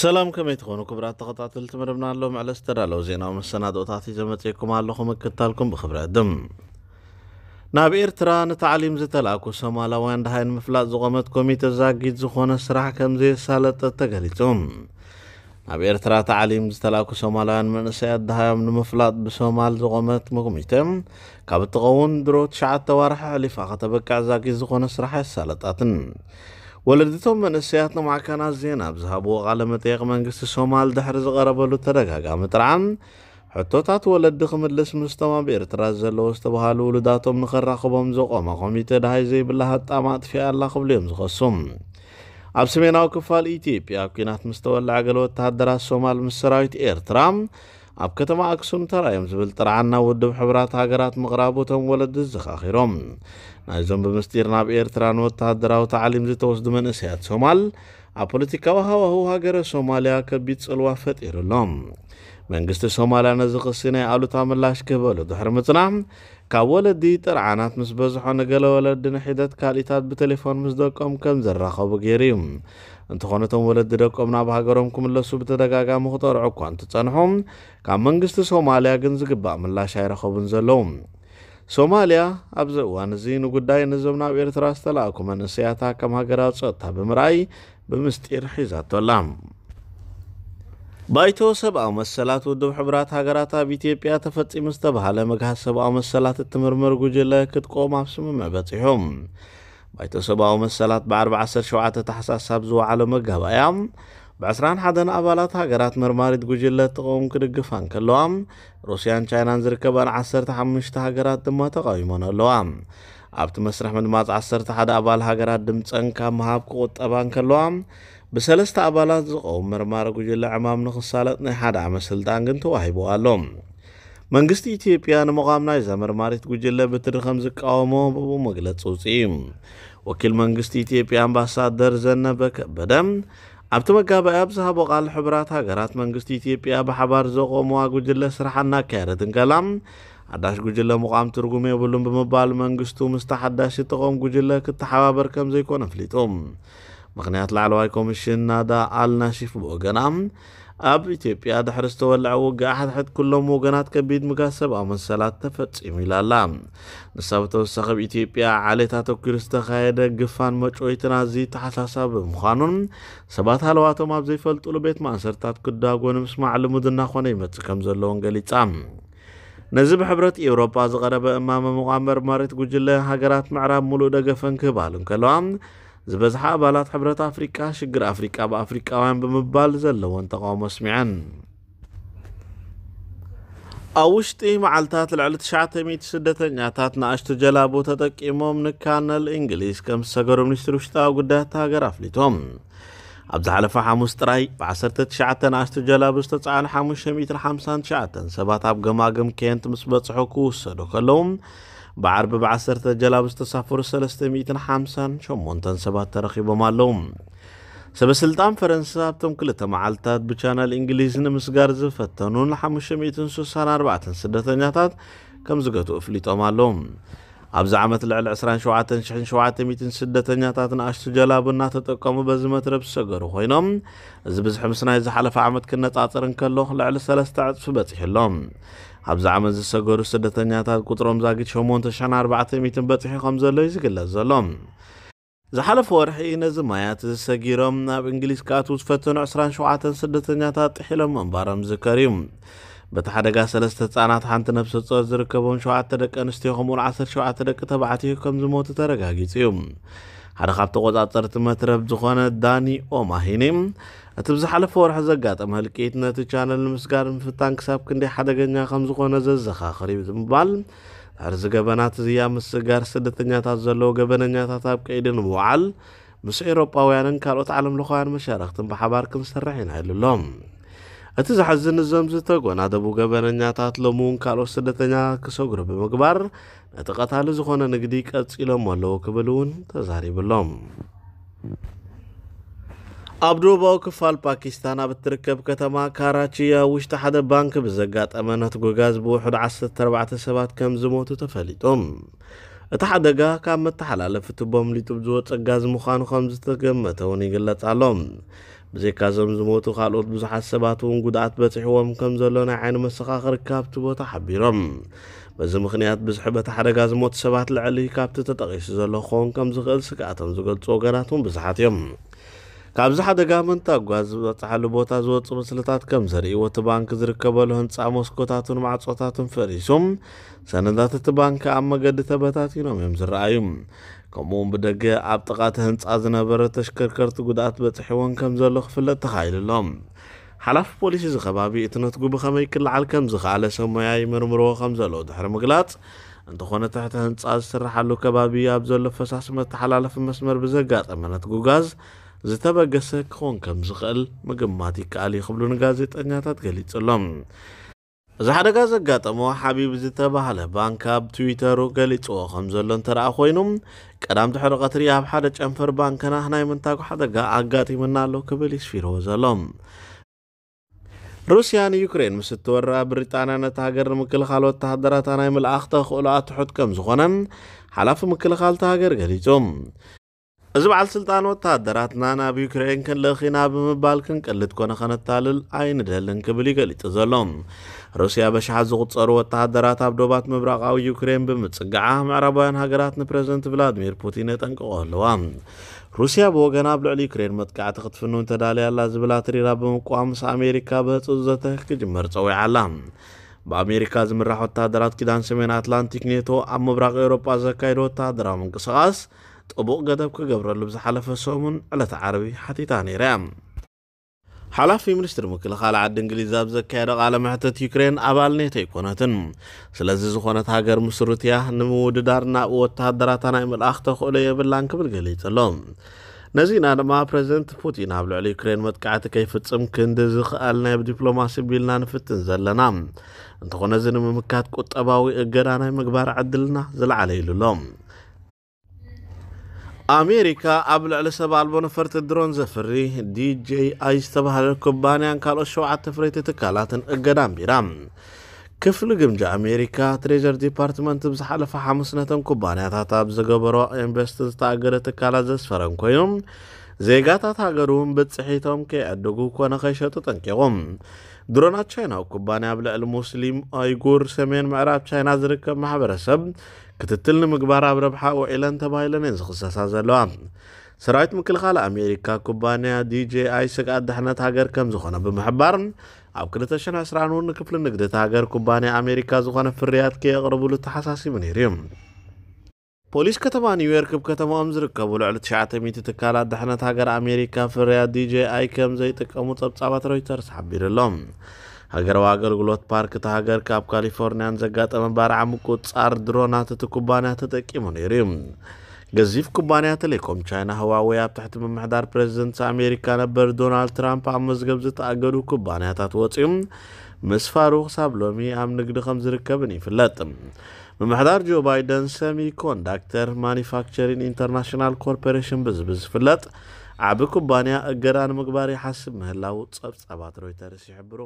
ሰላም ከመይ ትኾኑ ክብራት ተኸታተልቲ መደብና ኣሎ መዕለ ዝተዳለዉ ዜናዊ መሰናዶታት ዘመፅኩም ኣለኹ ምክታልኩም ብክብሪ ዕድም ናብ ኤርትራ ንታዕሊም ዝተላእኩ ሶማላውያን ድሃይ ንምፍላጥ ዝቖመት ኮሚተ ዛጊድ ዝኾነ ስራሕ ከም ዘየሳለጠ ተገሊጹ ናብ ኤርትራ ታዕሊም ዝተላእኩ ሶማላውያን መንእሰያት ድሃዮም ንምፍላጥ ብሶማል ዝቖመት ኮሚተ ካብ እትኸውን ድሮ 9 ዋርሒ ሕሊፋ ከተበቃዕ ዛጊድ ዝኾነ ስራሕ የሳለጣትን ወለድቶም መንእሰያት ንማዕከናት ዜና ብዝሃብዎ ቃለ መጠየቕ መንግስቲ ሶማል ድሕሪ ዝቐረበሉ ተደጋጋሚ ጥርዓን ሕቶታት ወለዲ ክምልስ ምስቶም ኣብ ኤርትራ ዘለዎ ዝተባሃሉ ውሉዳቶም ንኸራኽቦም ዘቆመ ኮሚተ ድሃይ ዘይብላ ሃጣማ ኣጥፊኣ ኣላ ክብሉ እዮም ዝኸሱም። ኣብ ሰሜናዊ ክፋል ኢትዮጵያ ኣብ ኩናት ምስ ተወልዐ ገለ ወተሃደራት ሶማል ምስ ሰራዊት ኤርትራ ኣብ ከተማ ኣክሱም ተራዮም ዝብል ጥርዓና ውድብ ሕብራት ሃገራት ምቕራቦቶም ወለዲ ዘኻኺሮም። ናይዞም ብምስጢር ናብ ኤርትራ ንወተሃደራዊ ታዕሊም ዝተወስዱ መንእሰያት ሶማል ኣብ ፖለቲካዊ ሃዋህው ሃገረ ሶማልያ ከቢድ ጽልዋ ፈጢሩሎም። መንግስቲ ሶማልያ ነዚ ክሲ ናይ ኣሉታ ምላሽ ክህበሉ ድሕሪ ምጽናዕ ካብ ወለዲ ጥርዓናት ምስ በዝሖ ንገለ ወለዲ ንሒደት ካሊእታት ብቴሌፎን ምስ ደቆም ከም ዘራኸቡ ገይሩ እዩ እንተኾነቶም ወለዲ ደቆም ናብ ሃገሮም ክምለሱ ብተደጋጋሚ ክጠርዑ እኳ እንትጸንሖም ካብ መንግስቲ ሶማልያ ግን ዝግባእ ምላሽ ኣይረኸቡን ዘለዉ ሶማልያ ኣብዚ እዋን እዚ ንጉዳይ ነዞም ናብ ኤርትራ ዝተላእኩ መንእሰያታ ከም ሃገራዊ ፀጥታ ብምርኣይ ብምስጢር ሒዛቶላ ባይቶ ሰብኣዊ መሰላት ውድብ ሕብራት ሃገራት ኣብ ኢትዮጵያ ተፈጺሙ ዝተባሃለ መግሃዝ ሰብኣዊ መሰላት እትምርምር ጉጅለ ክትቆም ኣብ ስምምዕ በፂሖም ባይቶ ሰብኣዊ መሰላት ብ47 ታሕሳስ ኣብ ዝወዓሎ መጋባእያ ብ21 ኣባላት ሃገራት መርማሪት ጉጅለ ጥቕም ክድግፋ እንከለዋ ሩስያን ቻይናን ዝርከበን 15 ሃገራት ድማ ተቃዊሞን ኣለዋ ኣብቲ መስርሕ ምድማፅ 11 ኣባል ሃገራት ድምፀን ካብ ምሃብ ክቁጠባ እንከለዋ ብሰለስተ ኣባላት ዝቐውም መርማሪ ጉጅለ ዕማም ንኽሳለጥ ናይ ሓደ ዓመት ስልጣን ግን ተዋሂቡ ኣሎ መንግስቲ ኢትዮጵያ ንምዃም ናይዛ መርማሪት ጉጅለ ብትሪ ከም ዝቃወሞ መግለፂ ውፅኢ ወኪል መንግስቲ ኢትዮጵያ ኣምባሳደር ዘነበ ከበደ ኣብቲ መጋባእያ ብዝሃቦ ቃል ሕብራት ሃገራት መንግስቲ ኢትዮጵያ ብሓባር ዘቆምዋ ጉጅለ ስራሕ እናካየደት እንከላ ሓዳሽ ጉጅለ ምቋም ትርጉም የብሉን ብምባል መንግስቱ ምስቲ ሓዳሽ ጥቖም ጉጅለ ክትሓባበር ከም ዘይኮነ ኣፍሊጡ። ምክንያት ላዕለዋይ ኮሚሽን ናዳ ኣልናሺፍ ብወገና ኣብ ኢትዮጵያ ድሕሪ ዝተወልዐ ውግእ ሓድሕድ ኩሎም ወገናት ከቢድ ምጋዝ ሰብኣዊ መሰላት ተፈጺሙ ኢላ ኣላ። ንሳ ብተወሳኺ ብኢትዮጵያ ዓሌት ኣተኪሩ ዝተኻየደ ግፋን መጮይትን ኣዝዩ ተሓሳሳቢ ብምዃኑን ሰባት ሃለዋቶም ኣብ ዘይፈልጡሉ ቤት ማእሰርታት ክዳጎኑ ምስማዕ ልሙድ እናኾነ ይመጽእ ከም ዘለዎን ገሊጻ። ነዚ ብሕብረት ኤውሮጳ ዝቐረበ እማመ ምቋም መርማሪት ጉጅለ ሃገራት ምዕራብ ሙሉእ ደገፈን ክህባሉ እንከለዋ ዝበዝሓ ኣባላት ሕብረት ኣፍሪቃ ሽግር ኣፍሪቃ ብኣፍሪቃውያን ብምባል ዘለዎን ተቃውሞ ኣስሚዐን ኣብ ውሽጢ መዓልትታት ልዕሊ 900 ስደተኛታት ንኣሽቱ ጀላቡ ተጠቂሞም ንካነል እንግሊዝ ከም ዝሰገሩ ሚኒስትሪ ውሽጣዊ ጉዳያት ሃገር ኣፍሊቶም ኣብ ዝሓለፈ ሓሙስ ጥራይ ብ19 ንኣሽቱ ጀላቡ ዝተፃዕኑ 559 ሰባት ኣብ ገማግም ኬንት ምስ በፅሑ ክውሰዱ ከለዉ ብዓርቢ ብ10 ጀላቡ ዝተሳፈሩ 358 ሰባት ተረኺቦም ኣለዉ ሰበስልጣን ፈረንሳ ኣብቶም ክልተ መዓልትታት ብቻናል እንግሊዝ ንምስጋር ዝፈተኑ ን564 ስደተኛታት ከም ዝገትኡ ኣፍሊጦም ኣለዉ ኣብዚ ዓመት ልዕሊ 27700 ስደተኛታት ንኣሽቱ ጀላቡ እናተጠቀሙ በዚ መትረብ ዝሰገሩ ኮይኖም እዚ ብዝሒ ምስ ናይ ዝሓለፈ ዓመት ክነጻጽር እንከሎ ልዕሊ 3 ዕፅፊ በፂሕሎም ኣብዚ ዓመት ዝሰገሩ ስደተኛታት ቁጥሮም ዛጊድ 8400 በፂሑ ከም ዘሎ እዩ ዝግለጽ ዘሎ። ዝሓለፈ ወርሒ ነዚ ማያት ዝሰጊሮም ናብ እንግሊዝ ክኣትዉ ዝፈተኑ 27 ስደተኛታት ጥሒሎም ምንባሮም ዝከር እዩ። በቲ ሓደጋ ሰለስተ ህፃናት ሓንቲ ነፍሰ ፆር ዝርከቦም 7 ደቂ ኣንስትዮ ከምኡን 17 ደቂ ተባዕትዮ ከም ዝሞቱ ተረጋጊጹ እዩ ሓደ ካብ ተቆጻጸርቲ መትረብ ዝኾነ ዳኒ ኦማሂኒ እቲ ብዝሓለፈ ወርሒ ዘጋጠመ ህልቂት ነቲ ቻነል ንምስጋር ምፍታን ክሳብ ክንደይ ሓደገኛ ከም ዝኾነ ዘዘኻኽር እዩ ብምባል ድሕሪ ዝገበናት እዚያ ምስጋር ስደተኛታት ዘለዎ ገበነኛታት ኣብ ቀይዲ ንምውዓል ምስ ኤውሮጳውያንን ካልኦት ዓለም ለኻውያን መሻርክትን ብሓባር ክንሰርሕ ኢና ኢሉሎም እቲ ዝሓዝን እዞም ዝተጎናደቡ ገበነኛታት ሎሚ እውን ካልኦት ስደተኛታት ክሰግሩ ብምግባር ነቲ ቀታሊ ዝኾነ ንግዲ ቀፂሎም ኣለዉ ክብል እውን ተዛሪብሎም። ኣብ ደቡባዊ ክፋል ፓኪስታን ኣብ እትርከብ ከተማ ካራቺያ ውሽጢ ሓደ ባንኪ ብዘጋጠመ ነቲ ጎጋዝ ብውሕዱ 14 ሰባት ከም ዝሞቱ ተፈሊጦም። እቲ ሓደጋ ካብ መተሓላለፊ ቱቦ ኣምሊጡ ዝወፅእ ጋዝ ምዃኑ ከም ዝተገመተ እውን ይግለጽ ኣሎ ብዘይካ ዞም ዝሞቱ ካልኦት ብዙሓት ሰባት እውን ጉድኣት በፂሕዎም ከም ዘሎ ናይ ዓይኒ መሰኻኽሪ ካብቲ ቦታ ሓቢሮም። በዚ ምክንያት ብዙሕ በቲ ሓደጋ ዝሞቱ ሰባት ልዕሊ ካብቲ ተጠቒሱ ዘሎ ክኸውን ከም ዝኽእል ስጋኣቶም ዝገልጹ ወገናት እውን ብዙሓት እዮም። ካብዚ ሓደጋ ምንታ ጓዝ ዝበፅሓሉ ቦታ ዝወፁ ምስልታት ከም ዘርእይዎ እቲ ባንኪ ዝርከበሉ ህንፃ መስኮታትን ማዕፆታትን ፈሪሶም ሰነዳት እቲ ባንኪ ኣብ መገዲ ተበታቲኖም እዮም ዝረኣዩ ከምኡውን ብደገ ኣብ ጥቓቲ ህንፃ ዝነበረ ተሽከርከርቲ ጉድኣት በፅሒዎን ከም ዘሎ ክፍለጥ ተኻኢሉሎም ሓላፊ ፖሊስ እዚ ከባቢ እቲ ነትጉ ብኸመይ ክለዓል ከም ዝኸኣለ ሰብ ይምርምርዎ ከም ዘለዎ ድሕሪ ምግላፅ እንተኾነ ትሕቲ ህንፃ ዝስራሓሉ ከባቢ ኣብ ዘሎ ፈሳሲ መተሓላለፊ መስመር ብዘጋጠመ ነትጉ ጋዝ ዝተበገሰ ክኾን ከም ዝኽእል ምግማት ይከኣል ይኽብሉ ንጋዜጠኛታት ገሊጹሎም እዚ ሓደጋ ዘጋጠሞ ሓቢብ ዝተባህለ ባንክ ኣብ ትዊተሩ ገሊፅዎ ከም ዘሎ እንተረኣ ኮይኑ ቀዳም ድሕሪ ቀትሪ ኣብ ሓደ ጨንፈር ባንክና ናይ ምንታጉ ሓደጋ ኣጋጢምና ኣሎ ክብል ይስፊርዎ ዘሎ። ሩስያ ንዩክሬን ምስ እትወራ ብሪጣንያ ነቲ ሃገር ንምክልኻል ወተሃደራታ ናይ መልኣኽ ተኽእሎ ኣትሑት ከም ዝኾነ ሓላፊ ምክልኻል እቲ ሃገር ገሊፆም እዚ በዓል ስልጣን ወተሃደራትና ናብ ዩክሬን ክንልእኺና ብምባል ክንቀልድ ኮነ ከነታልል ኣይንደልን ክብል ይገሊጡ ዘሎ። ሩስያ በሽሓት ዝቝፀሩ ወተሃደራት ኣብ ዶባት ምብራቃዊ ዩክሬን ብምጽጋዓ ምዕራባውያን ሃገራት ንፕረዚደንት ቭላድሚር ፑቲን የጠንቅቖ ኣለዋ። ሩስያ ብወገና ኣብ ልዕሊ ዩክሬን መጥቃዕቲ ክትፍንን ተዳልያላ ዝብላ ትሪራ ብምቋም ምስ ኣሜሪካ በህፁ ዘተ ክጅመር ፀዊዓ ብኣሜሪካ ዝምራሕ ወተሃደራት ኪዳን ሰሜን ኣትላንቲክ ኔቶ ኣብ ምብራቅ ኤውሮጳ ዘካይዶ ወተሃደራዊ ምንቅስቓስ ጥቡቕ ገደብ ክገብረሉ ብዝሓለፈ ሰሙን ዕለተ ዓርቢ ሓቲታ ነይራ እያ ሓላፊ ሚኒስትሪ ምክልኻል ዓዲ እንግሊዝ ኣብ ዘካየደ ቃለ ምሕተት ዩክሬን ኣባል ኔቶ ኣይኮነትን ስለዚ ዝኾነት ሃገር ምስ ሩስያ ንምውድዳር ናብ ወተሃደራታ ናይ መልኣኽ ተኽእሎ የብላን ክብል ገሊጹ ኣሎ ነዚና ድማ ፕረዚደንት ፑቲን ኣብ ልዕሊ ዩክሬን መጥቃዕቲ ከይፍጽም ክንዲ ዝኽኣል ናይ ዲፕሎማሲ ቢልና ንፍትን ዘለና እንተኾነ እዚ ንምምካት ቁጠባዊ እገዳ ናይ ምግባር ዕድልና ዝለዓለ ኢሉሎም ኣሜሪካ ኣብ ልዕሊ ሰብ ኣልቦ ነፈርቲ ድሮን ዘፍሪ DJI ዝተባሃለ ኩባንያን ካልኦት ሸውዓተ ፍረይቲ ትካላትን እገዳ ኣንቢራ ክፍሊ ግምጃ ኣሜሪካ Treasury Department ብዝሓለፈ ሓሙስ ነተን ኩባንያታት ኣብ ዝገበሮ ኢንቨስቲ ዝተኣገደ ትካላት ዘስፈረን ኮይኖም ዜጋታት ሃገር እውን ብፅሒቶም ከይዕድጉ ኮነ ከይሸጡ ጠንቂቖም ድሮናት ቻይናዊ ኩባንያ ኣብ ልዕሊ ሙስሊም ኡይጉር ሰሜን ምዕራብ ቻይና ዝርከብ ማሕበረሰብ ክትትል ንምግባር ኣብ ረብሓ ውዒለን ተባሂለን እየን ዝኽሰሳ ዘለዋ ሰራዊት ምክልኻል ኣሜሪካ ኩባንያ DJI ስጋኣት ድሕነት ሃገር ከም ዝኾነ ብምሕባር ኣብ 220 እውን ንክፍሊ ንግድቲ ሃገር ኩባንያ ኣሜሪካ ዝኾነ ፍርያት ከየቕርብሉ ተሓሳሲቡ ነይሩ እዩ ፖሊስ ከተማ ኒውዮርክ ብከተማኦም ዝርከቡ ልዕሊ 900 ትካላት ድሕነት ሃገር ኣሜሪካ ፍርያት DJI ከም ዘይጥቀሙ ጸብጻባት ሮይተርስ ሓቢሩሎም ሃገራዊ ኣገልግሎት ፓርክ እቲ ሃገር ካብ ካሊፎርንያን ዘጋጠመ። ባርዓ ምቁፅጻር ድሮናት እቲ ኩባንያ ተጠቂሙ ነይሩ። እዩ ገዚፍ ኩባንያ ቴሌኮም ቻይና ህዋዌይ ኣብ ትሕቲ ምምሕዳር ፕሬዚደንት ኣሜሪካ ነበር። ዶናልድ ትራምፕ ኣብ መዝገብ ዝተኣገዱ ኩባንያታት ወፂኡ ምስፋሩ ክሳብ ሎሚ ኣብ ንግዲ ከም ዝርከብን ይፍለጥ። ምምሕዳር ጆ ባይደን Semiconductor Manufacturing International Corporation ብዝብል ዝፍለጥ ዓብ ኩባንያ እገዳ ንምግባር ይሓስብ ምህላው ጸብጻባት ሮይተርስ ይሕብሩ